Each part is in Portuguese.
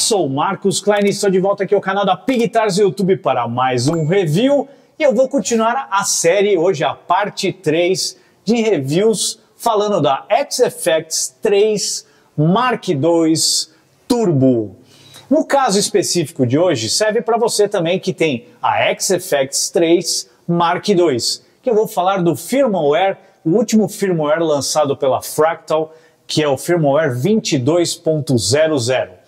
sou o Marcos Klein e estou de volta aqui ao canal da Pig Guitars YouTube para mais um review e eu vou continuar a série hoje, a parte 3 de reviews falando da XFX 3 Mark II Turbo. No caso específico de hoje, serve para você também que tem a XFX 3 Mark II, que eu vou falar do firmware, o último firmware lançado pela Fractal, que é o firmware 22.00.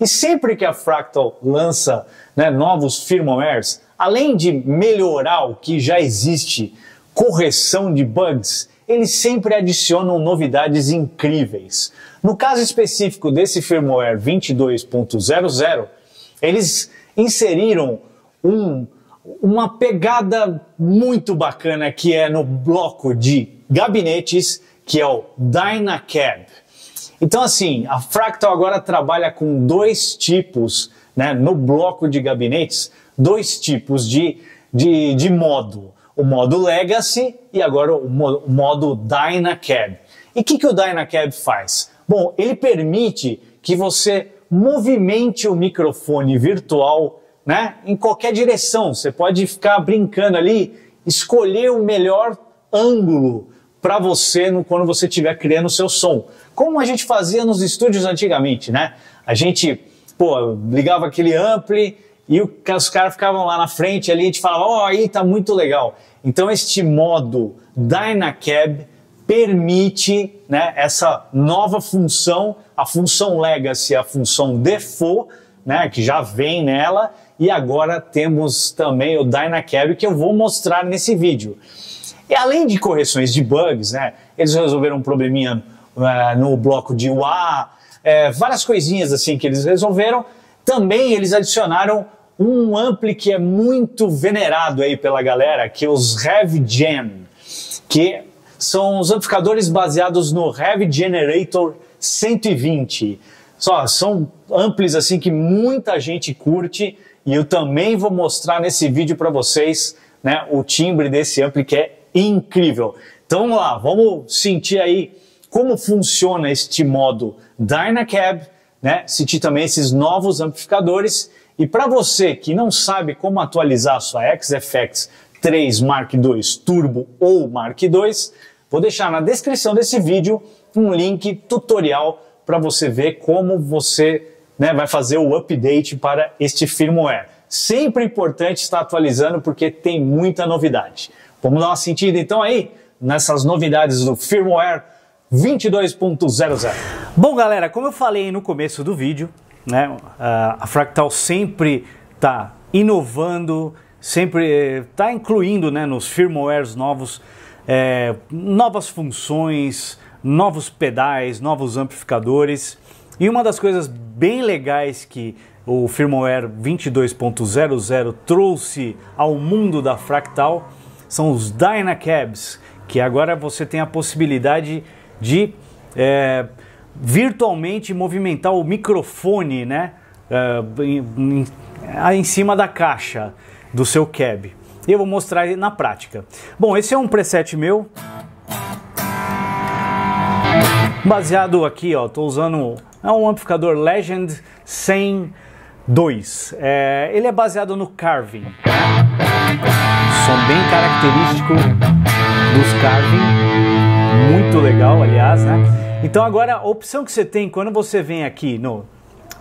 E sempre que a Fractal lança né, novos firmwares, além de melhorar o que já existe, correção de bugs, eles sempre adicionam novidades incríveis. No caso específico desse firmware 22.00, eles inseriram um, uma pegada muito bacana que é no bloco de gabinetes, que é o Dynacab. Então, assim, a Fractal agora trabalha com dois tipos, né, no bloco de gabinetes, dois tipos de, de, de modo. O modo Legacy e agora o modo Dynacab. E o que, que o Dynacab faz? Bom, ele permite que você movimente o microfone virtual né, em qualquer direção. Você pode ficar brincando ali, escolher o melhor ângulo para você no, quando você estiver criando o seu som. Como a gente fazia nos estúdios antigamente, né? A gente, pô, ligava aquele ampli e os caras ficavam lá na frente ali, a gente falava, ó, oh, aí tá muito legal. Então este modo Dynacab permite né, essa nova função, a função Legacy, a função Default, né, que já vem nela, e agora temos também o Dynacab que eu vou mostrar nesse vídeo. E além de correções de bugs, né, eles resolveram um probleminha uh, no bloco de UA, é, várias coisinhas assim que eles resolveram. Também eles adicionaram um ampli que é muito venerado aí pela galera, que é os Rev Gen, que são os amplificadores baseados no Rev Generator 120. Só são amplis assim que muita gente curte e eu também vou mostrar nesse vídeo para vocês, né, o timbre desse ampli que é incrível. Então vamos lá, vamos sentir aí como funciona este modo Dynacab, né? Sentir também esses novos amplificadores. E para você que não sabe como atualizar a sua XFX 3 Mark II Turbo ou Mark II, vou deixar na descrição desse vídeo um link tutorial para você ver como você né, vai fazer o update para este firmware. Sempre importante estar atualizando porque tem muita novidade. Vamos dar uma sentida então aí nessas novidades do firmware 22.00. Bom, galera, como eu falei no começo do vídeo, né, a Fractal sempre está inovando, sempre está incluindo né, nos firmwares novos é, novas funções, novos pedais, novos amplificadores. E uma das coisas bem legais que o firmware 22.00 trouxe ao mundo da Fractal são os Dynacabs, que agora você tem a possibilidade de é, virtualmente movimentar o microfone né, é, em, em, cima da caixa do seu cab. Eu vou mostrar na prática. Bom, esse é um preset meu. Baseado aqui, ó, tô usando é um amplificador Legend 102. É, ele é baseado no Carving som bem característico dos Carving, muito legal, aliás, né? Então agora a opção que você tem quando você vem aqui no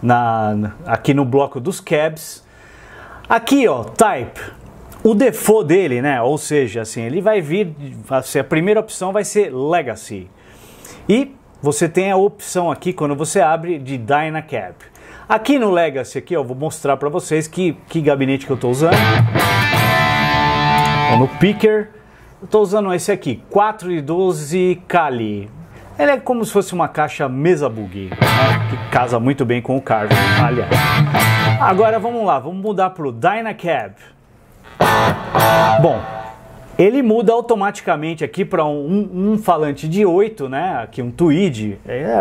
na aqui no bloco dos cabs, aqui ó, type, o default dele, né? Ou seja, assim, ele vai vir, assim, a primeira opção vai ser legacy. E você tem a opção aqui quando você abre de Dynacap. Aqui no Legacy aqui, eu vou mostrar para vocês que, que gabinete que eu estou usando. Então, no picker, estou usando esse aqui, 4 de 12 Kali. Ele é como se fosse uma caixa mesa bug, né? que casa muito bem com o Carver, aliás. Agora vamos lá, vamos mudar para o Dynacab. Bom, ele muda automaticamente aqui para um, um, falante de 8, né? Aqui um tweed, é,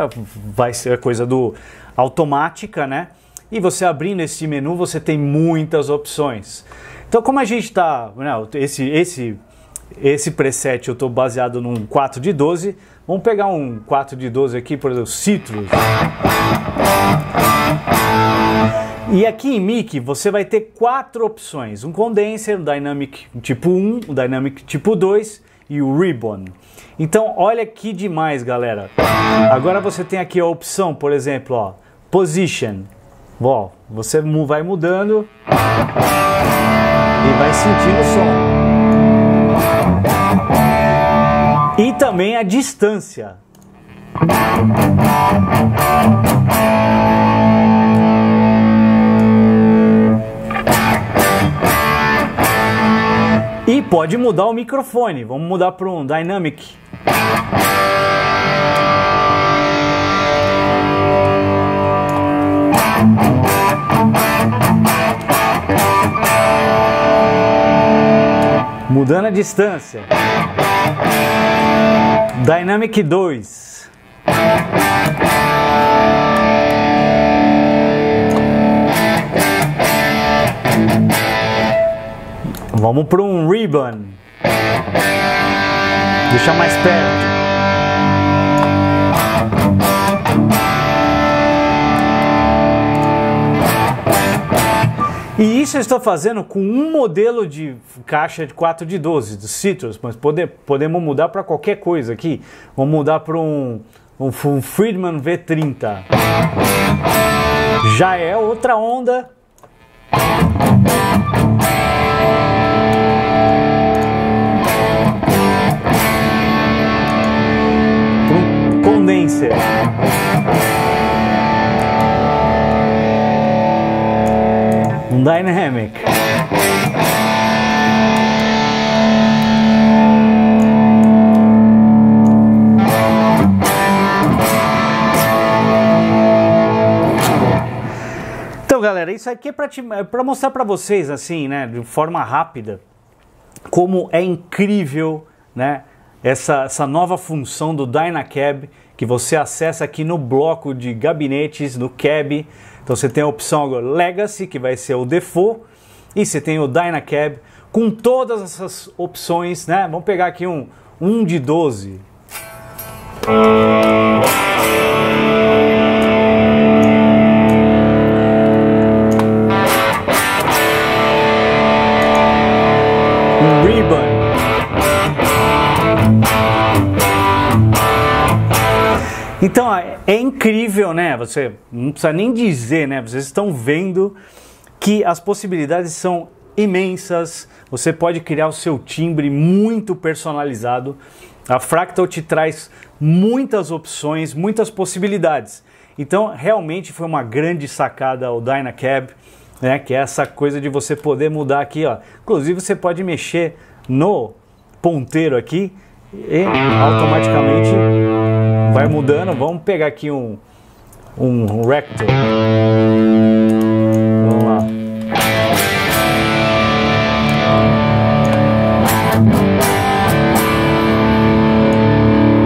vai ser coisa do automática, né? E você abrindo esse menu, você tem muitas opções. Então, como a gente está, né, esse, esse, esse preset eu estou baseado num 4 de 12, vamos pegar um 4 de 12 aqui, por exemplo, Citrus. E aqui em Mic você vai ter quatro opções: um condenser, um Dynamic tipo 1, um Dynamic tipo 2 e o Ribbon. Então, olha que demais, galera. Agora você tem aqui a opção, por exemplo, ó, Position. Ó, você vai mudando e vai sentindo o som. Também a distância. E pode mudar o microfone. Vamos mudar para um Dynamic. Mudando a distância. Dynamic 2. Vamos para um ribbon. Deixa mais perto. E isso eu estou fazendo com um modelo de caixa de 4 de 12, do Citrus, mas pode, podemos mudar para qualquer coisa aqui. Vamos mudar para um, um, um Friedman V30. Já é outra onda. Um condenser. Dynamic. Então, galera, isso aqui é para é mostrar para vocês, assim, né, de forma rápida, como é incrível, né, essa, essa nova função do Dynacab que você acessa aqui no bloco de gabinetes, no Cab. Então você tem a opção agora Legacy, que vai ser o default, e você tem o Dynacab com todas essas opções, né? Vamos pegar aqui um, um de 12. Então é incrível, né? Você não precisa nem dizer, né? Vocês estão vendo que as possibilidades são imensas. Você pode criar o seu timbre muito personalizado. A Fractal te traz muitas opções, muitas possibilidades. Então, realmente foi uma grande sacada o Dynacab, né? Que é essa coisa de você poder mudar aqui, ó. Inclusive, você pode mexer no ponteiro aqui e automaticamente vai mudando. Vamos pegar aqui um, um recto. Vamos lá.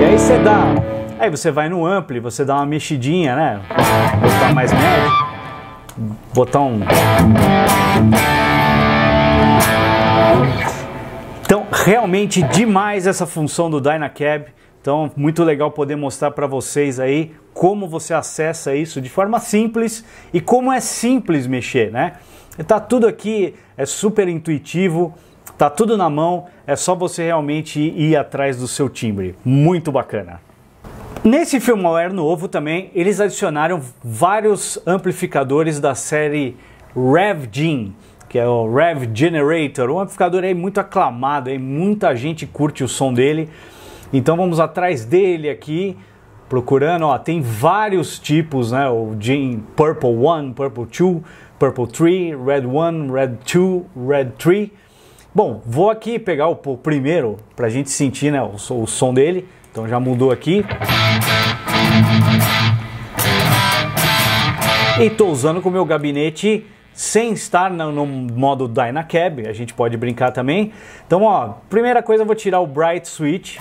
E aí você dá. Aí você vai no ampli, você dá uma mexidinha, né? Botar mais médio. Botar um. Então, realmente demais essa função do Dynacab. Então, muito legal poder mostrar para vocês aí como você acessa isso de forma simples e como é simples mexer, né? Tá tudo aqui, é super intuitivo, tá tudo na mão, é só você realmente ir atrás do seu timbre. Muito bacana. Nesse firmware novo também, eles adicionaram vários amplificadores da série RevGen, que é o Rev Generator, um amplificador aí muito aclamado, aí muita gente curte o som dele. Então vamos atrás dele aqui, procurando, ó, tem vários tipos, né? O Gene Purple 1, Purple 2, Purple 3, Red 1, Red 2, Red 3. Bom, vou aqui pegar o, o primeiro para a gente sentir né, o, o som dele. Então já mudou aqui. E estou usando com o meu gabinete sem estar no, no, modo Dynacab, a gente pode brincar também. Então, ó, primeira coisa eu vou tirar o Bright Switch.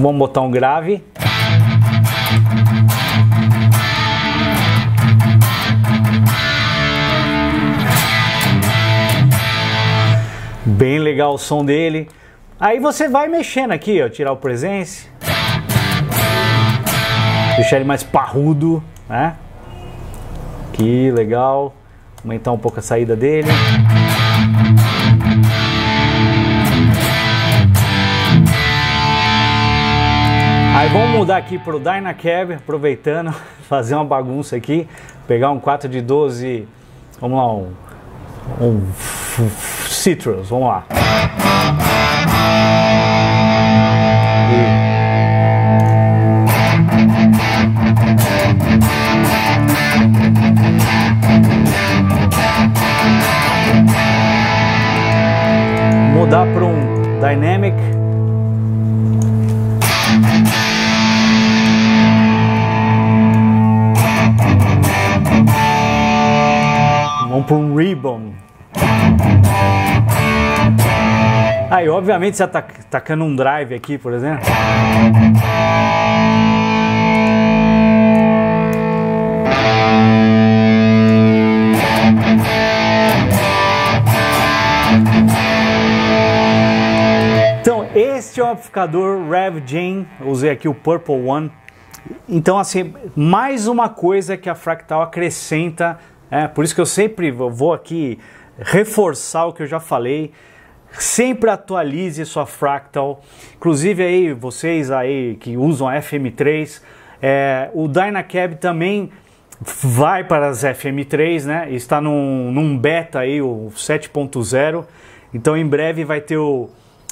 Vamos botar um grave. Bem legal o som dele. Aí você vai mexendo aqui, ó, tirar o presence. Deixar ele mais parrudo, né? Aqui, legal. Aumentar um pouco a saída dele. Vamos mudar aqui para o Dynacab, aproveitando, fazer uma bagunça aqui, pegar um 4 de 12, vamos lá, um, um Citrus, vamos lá. Aí, obviamente, você está tacando um drive aqui, por exemplo. Então, este é o amplificador Rev Gen, usei aqui o Purple One. Então, assim, mais uma coisa que a Fractal acrescenta é, por isso que eu sempre vou aqui reforçar o que eu já falei. Sempre atualize sua Fractal. Inclusive aí, vocês aí que usam a FM3, é, o Dynacab também vai para as FM3, né? Está num, num beta aí, o 7.0. Então em breve vai ter o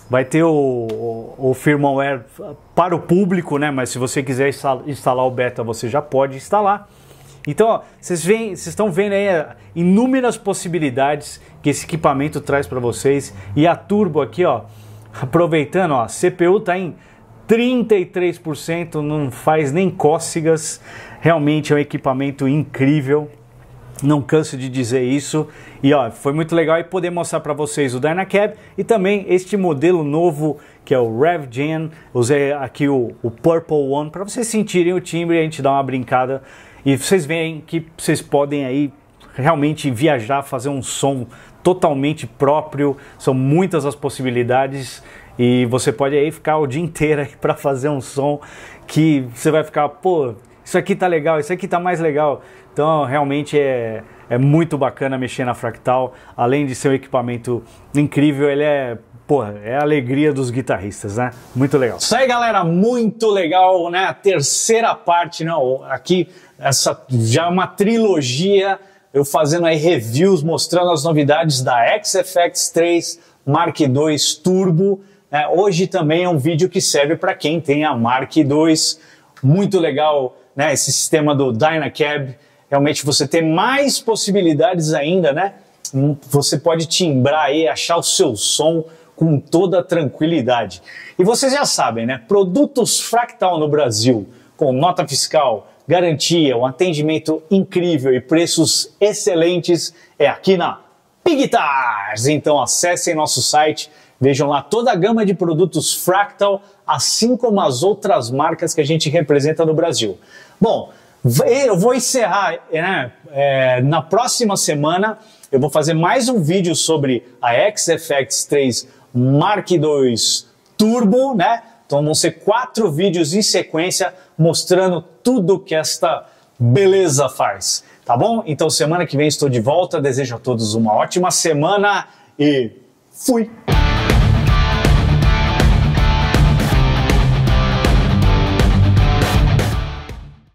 vai ter o, o, o, firmware para o público, né? Mas se você quiser instalar o beta, você já pode instalar. Então, vocês, vocês estão vendo aí é, inúmeras possibilidades que esse equipamento traz para vocês. E a turbo aqui, ó, aproveitando, ó, a CPU está em 33%, não faz nem cócegas. Realmente é um equipamento incrível. Não canso de dizer isso. E ó, foi muito legal poder mostrar para vocês o Dynacab e também este modelo novo que é o Rev Gen. Usei aqui o, o Purple One para vocês sentirem o timbre e a gente dar uma brincada e vocês veem que vocês podem aí realmente viajar, fazer um som totalmente próprio. São muitas as possibilidades e você pode aí ficar o dia inteiro para fazer um som que você vai ficar, pô, isso aqui tá legal, isso aqui tá mais legal. Então realmente é, é muito bacana mexer na Fractal. Além de ser um equipamento incrível, ele é Porra, é a alegria dos guitarristas, né? Muito legal. Isso aí, galera, muito legal, né? A terceira parte, não, aqui essa já é uma trilogia, eu fazendo aí reviews mostrando as novidades da XFX 3 Mark II Turbo. É, hoje também é um vídeo que serve para quem tem a Mark II. Muito legal, né? Esse sistema do Dynacab. Realmente você tem mais possibilidades ainda, né? Você pode timbrar aí, achar o seu som com toda tranquilidade. E vocês já sabem, né? Produtos Fractal no Brasil, com nota fiscal, garantia, um atendimento incrível e preços excelentes é aqui na Pigtars. Então acessem nosso site, vejam lá toda a gama de produtos Fractal, assim como as outras marcas que a gente representa no Brasil. Bom, eu vou encerrar né, é, na próxima semana. Eu vou fazer mais um vídeo sobre a XFX 3 Mark II Turbo, né? Então vão ser quatro vídeos em sequência mostrando tudo que esta beleza faz. Tá bom? Então semana que vem estou de volta. Desejo a todos uma ótima semana e fui!